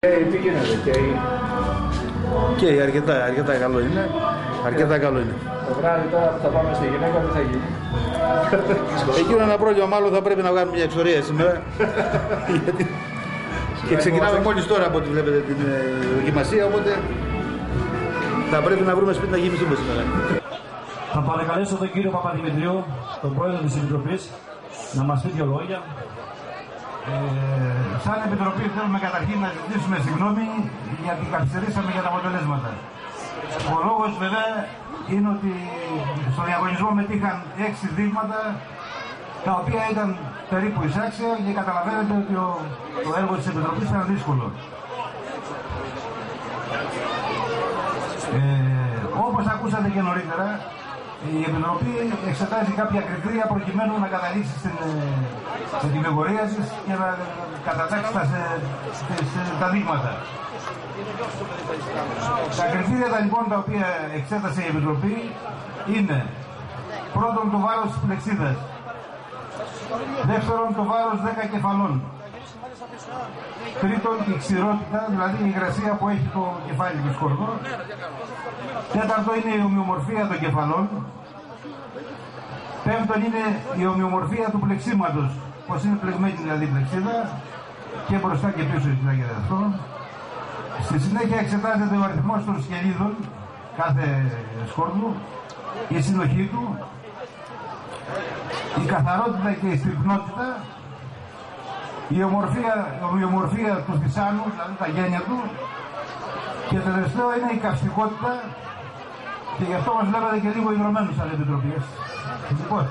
Ε, τι γίνεται, και Και αρκετά, αρκετά καλό είναι. Αρκετά καλό είναι. το βράδυ τώρα που θα πάμε στη γυναίκα τι θα γίνει. Εκείνο ένα πρόβλημα, μάλλον θα πρέπει να βγάλουμε μια εξορία σήμερα. Γιατί... Και ξεκινάμε μόλις τώρα από ό,τι βλέπετε την ε, δοκιμασία, οπότε θα πρέπει να βρούμε σπίτι να γυμιστούμε σήμερα. Θα παρακαλέσω τον κύριο Παπαδημητρίου, τον πρόεδρο της Επιτροπής, να μας πει δύο λόγια. Ε, σαν Επιτροπή θέλουμε καταρχήν να ζητήσουμε συγγνώμη γιατί καθυστερήσαμε για τα αποτελέσματα. Ο λόγος βέβαια είναι ότι στο διαγωνισμό μετήχαν έξι δείγματα τα οποία ήταν περίπου εισάξια και καταλαβαίνετε ότι ο, το έργο της Επιτροπής ήταν δύσκολο. Ε, όπως ακούσατε και νωρίτερα, η Επιτροπή εξετάζει κάποια κριτήρια προκειμένου να καταλήξει στην, ε, στην κατηγορία της και να κατατάξει τα, σε- σε- τα δείγματα. Τα κριτήρια τα λοιπόν τα οποία εξέτασε η Επιτροπή είναι πρώτον το βάρος της πλεξίδας, δεύτερον το βάρος 10 κεφαλών, τρίτον η ξηρότητα, δηλαδή η υγρασία που έχει το κεφάλι του σκορδό, τέταρτο είναι η ομοιομορφία των κεφαλών, πέμπτον είναι η ομοιομορφία του πλεξίματος, πως είναι πλεγμένη δηλαδή η πλεξίδα, και μπροστά και πίσω κοιτάγεται αυτό. Στη συνέχεια εξετάζεται ο αριθμός των σκελίδων κάθε σκόρδου, η συνοχή του, η καθαρότητα και η στριπνότητα, η ομορφία, η ομοιομορφία του θυσάνου, δηλαδή τα γένια του, και το τελευταίο είναι η καυστικότητα και γι' αυτό μας βλέπετε και λίγο υγρωμένους σαν επιτροπή. έτσι. Λοιπόν,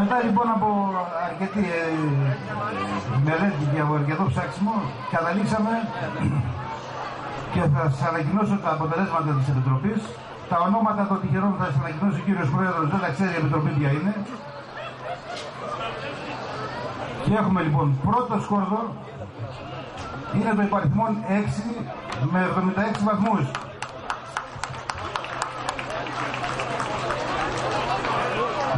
μετά λοιπόν από αρκετή ε, μελέτη και από αρκετό ψάξιμο, καταλήξαμε και θα σας ανακοινώσω τα αποτελέσματα της Επιτροπής. Τα ονόματα των τυχερών θα σας ανακοινώσει ο κύριος Πρόεδρος, δεν τα ξέρει η Επιτροπή ποια είναι. Και έχουμε λοιπόν πρώτος σκόρδο, είναι το υπαριθμόν 6 με 76 βαθμούς.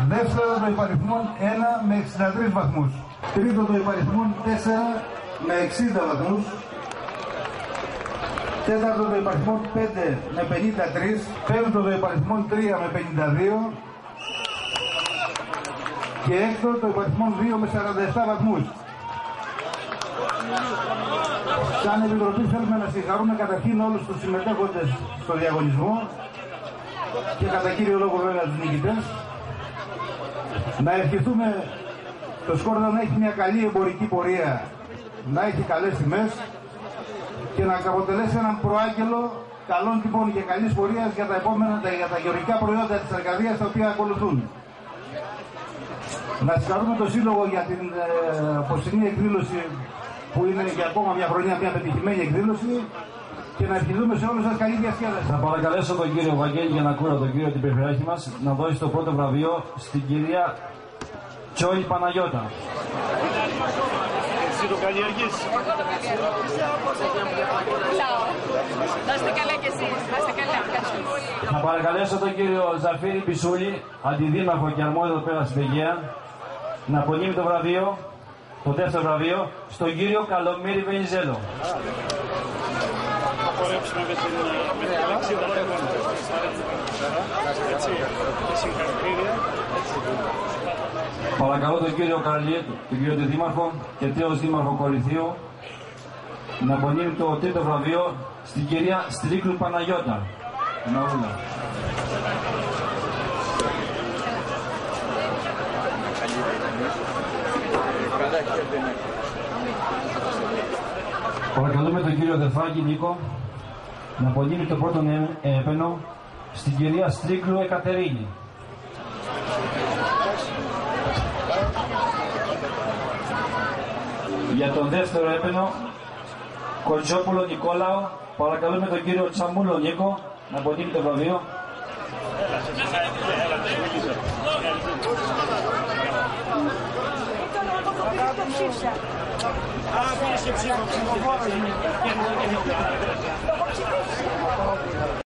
Δεύτερο το υπαριθμόν 1 με 63 βαθμούς. Τρίτο το υπαριθμόν 4 με 60 βαθμούς. Τέταρτο το υπαριθμόν 5 με 53. Πέμπτο το υπαριθμόν 3 με 52. Και έκτο το υπαριθμόν 2 με 47 βαθμούς. Σαν Επιτροπή θέλουμε να συγχαρούμε καταρχήν όλους τους συμμετέχοντες στο διαγωνισμό και κατά κύριο λόγο βέβαια τους νικητές. Να ευχηθούμε το Σκόρδο να έχει μια καλή εμπορική πορεία, να έχει καλές τιμές και να αποτελέσει έναν προάγγελο καλών τιμών και καλής πορείας για τα επόμενα, τα- για τα γεωργικά προϊόντα της Αρκαδίας τα οποία ακολουθούν. Να συγχαρούμε το Σύλλογο για την ε, απόψινή εκδήλωση που είναι για ακόμα μια χρονιά μια πετυχημένη εκδήλωση και να ευχηθούμε σε όλους σας καλή διασκέδαση. Θα παρακαλέσω τον κύριο Βαγγέλη για να κούρα τον κύριο την περιφερειάρχη μας να δώσει το πρώτο βραβείο στην κυρία Τσόλη Παναγιώτα. Να είστε καλά κι εσείς. Να είστε καλά. Ευχαριστούμε πολύ. Θα παρακαλέσω τον κύριο Ζαφίρη Πισούλη, αντιδήμαρχο και αρμόδιο εδώ πέρας στην Αιγαία, να απονείμει το βραβείο, το δεύτερο βραβείο, στον κύριο Καλομήρη Βενιζέλο. χορέψουμε με την, με την Αλεξίδα Λέγον. Έτσι, και συγχαρητήρια. Παρακαλώ τον κύριο Καρλιέτ, τον κύριο Δήμαρχο και τέλος Δήμαρχο Κορυθίου να απονείμει το τρίτο βραβείο στην κυρία Στρίκλου Παναγιώτα. Ναούλα. Παρακαλούμε τον κύριο Δεφάκη Νίκο να απονείμει το πρώτο ε, έπαινο στην κυρία Στρίκλου Εκατερίνη. Για τον δεύτερο έπαινο, Κοντζόπουλο Νικόλαο, παρακαλούμε τον κύριο Τσαμούλο Νίκο να απονείμει το βραβείο. To przyjrza. A, wiesz, nie przyjmą. Nie, nie, nie.